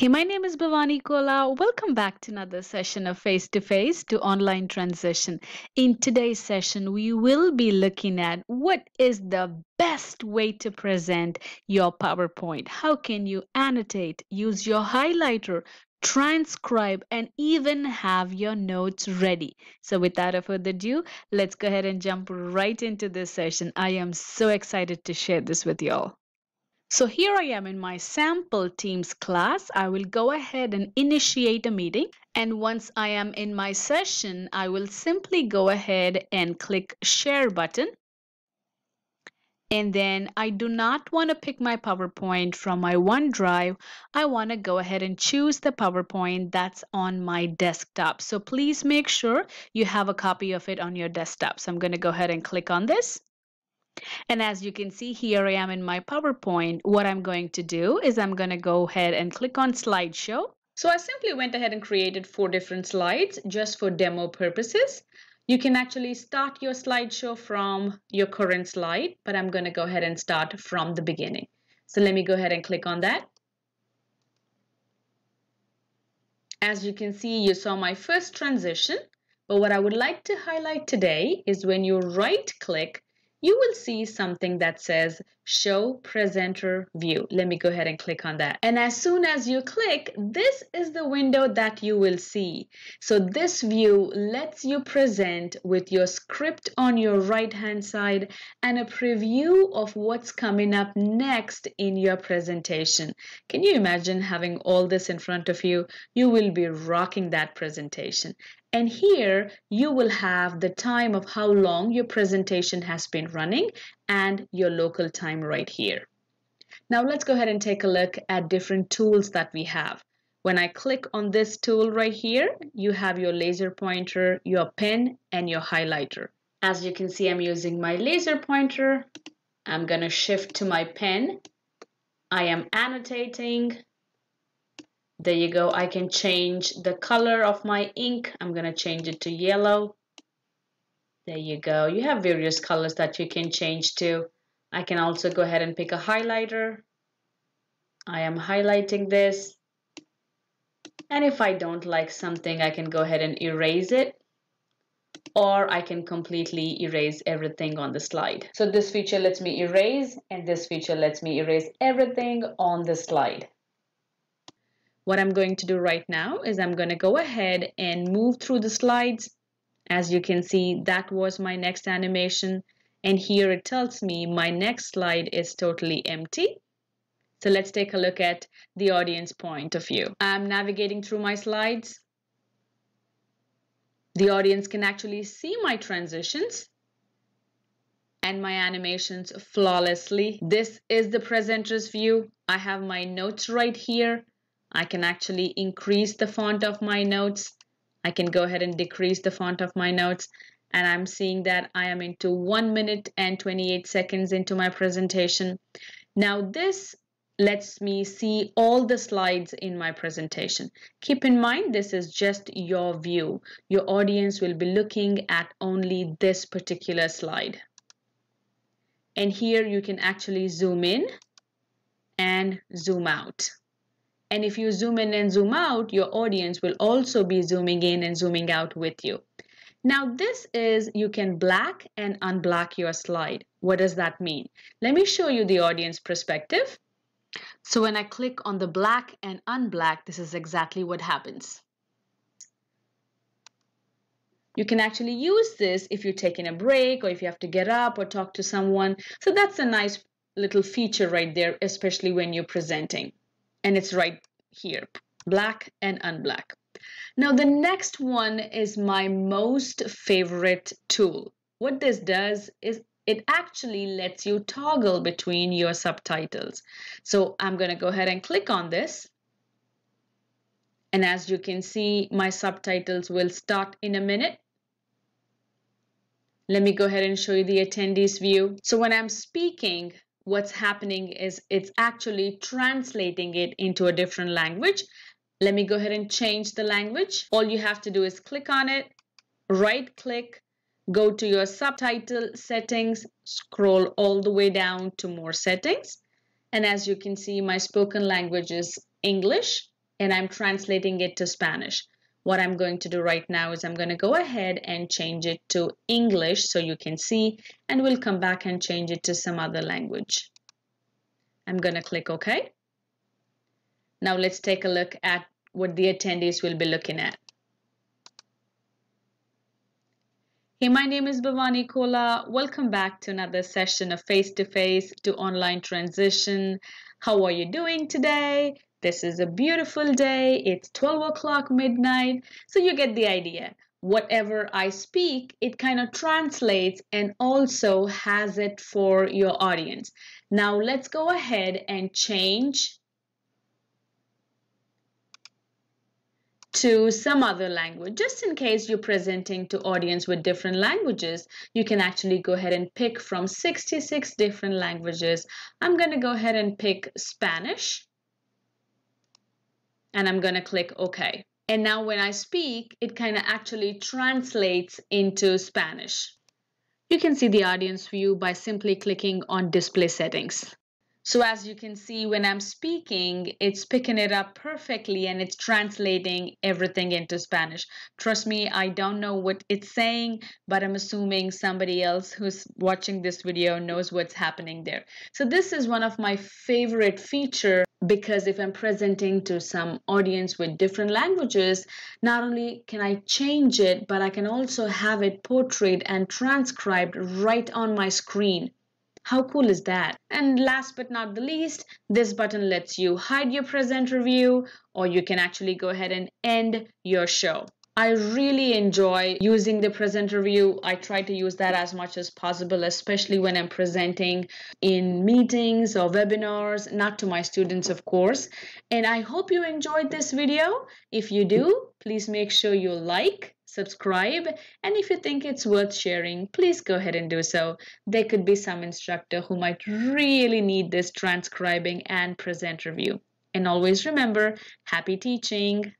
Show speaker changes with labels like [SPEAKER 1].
[SPEAKER 1] Hey, my name is Bhavani Kola. Welcome back to another session of Face to Face to Online Transition. In today's session, we will be looking at what is the best way to present your PowerPoint. How can you annotate, use your highlighter, transcribe, and even have your notes ready. So without further ado, let's go ahead and jump right into this session. I am so excited to share this with y'all. So here I am in my sample Teams class. I will go ahead and initiate a meeting. And once I am in my session, I will simply go ahead and click share button. And then I do not want to pick my PowerPoint from my OneDrive. I want to go ahead and choose the PowerPoint that's on my desktop. So please make sure you have a copy of it on your desktop. So I'm going to go ahead and click on this. And as you can see here, I am in my PowerPoint. What I'm going to do is I'm going to go ahead and click on slideshow. So I simply went ahead and created four different slides just for demo purposes. You can actually start your slideshow from your current slide, but I'm going to go ahead and start from the beginning. So let me go ahead and click on that. As you can see, you saw my first transition, but what I would like to highlight today is when you right click you will see something that says show presenter view. Let me go ahead and click on that. And as soon as you click, this is the window that you will see. So this view lets you present with your script on your right hand side and a preview of what's coming up next in your presentation. Can you imagine having all this in front of you? You will be rocking that presentation. And here you will have the time of how long your presentation has been running and your local time right here. Now let's go ahead and take a look at different tools that we have. When I click on this tool right here, you have your laser pointer, your pen, and your highlighter. As you can see, I'm using my laser pointer. I'm going to shift to my pen. I am annotating. There you go. I can change the color of my ink. I'm going to change it to yellow. There you go. You have various colors that you can change to. I can also go ahead and pick a highlighter. I am highlighting this. And if I don't like something, I can go ahead and erase it. Or I can completely erase everything on the slide. So this feature lets me erase and this feature lets me erase everything on the slide. What I'm going to do right now is I'm going to go ahead and move through the slides. As you can see, that was my next animation. And here it tells me my next slide is totally empty. So let's take a look at the audience point of view. I'm navigating through my slides. The audience can actually see my transitions and my animations flawlessly. This is the presenter's view. I have my notes right here. I can actually increase the font of my notes. I can go ahead and decrease the font of my notes. And I'm seeing that I am into 1 minute and 28 seconds into my presentation. Now this lets me see all the slides in my presentation. Keep in mind this is just your view. Your audience will be looking at only this particular slide. And here you can actually zoom in and zoom out. And if you zoom in and zoom out, your audience will also be zooming in and zooming out with you. Now this is, you can black and unblack your slide. What does that mean? Let me show you the audience perspective. So when I click on the black and unblack, this is exactly what happens. You can actually use this if you're taking a break or if you have to get up or talk to someone. So that's a nice little feature right there, especially when you're presenting and it's right here black and unblack. Now the next one is my most favorite tool. What this does is it actually lets you toggle between your subtitles. So I'm going to go ahead and click on this. And as you can see my subtitles will start in a minute. Let me go ahead and show you the attendees view. So when I'm speaking what's happening is it's actually translating it into a different language. Let me go ahead and change the language. All you have to do is click on it, right click, go to your subtitle settings, scroll all the way down to more settings. And as you can see, my spoken language is English. and I'm translating it to Spanish. What I'm going to do right now is I'm going to go ahead and change it to English so you can see and we'll come back and change it to some other language. I'm going to click OK. Now let's take a look at what the attendees will be looking at. Hey, my name is Bhavani Kola. Welcome back to another session of face-to-face -to, -face to online transition. How are you doing today? This is a beautiful day. It's 12 o'clock midnight. So you get the idea. Whatever I speak, it kind of translates and also has it for your audience. Now let's go ahead and change to some other language. Just in case you're presenting to audience with different languages, you can actually go ahead and pick from 66 different languages. I'm going to go ahead and pick Spanish and I'm going to click OK. And now when I speak, it kind of actually translates into Spanish. You can see the audience view by simply clicking on display settings. So as you can see, when I'm speaking, it's picking it up perfectly and it's translating everything into Spanish. Trust me, I don't know what it's saying, but I'm assuming somebody else who's watching this video knows what's happening there. So this is one of my favorite feature because if I'm presenting to some audience with different languages, not only can I change it, but I can also have it portrayed and transcribed right on my screen. How cool is that? And last but not the least, this button lets you hide your presenter view or you can actually go ahead and end your show. I really enjoy using the presenter view. I try to use that as much as possible, especially when I'm presenting in meetings or webinars, not to my students, of course. And I hope you enjoyed this video. If you do, please make sure you like, subscribe, and if you think it's worth sharing, please go ahead and do so. There could be some instructor who might really need this transcribing and presenter view. And always remember, happy teaching!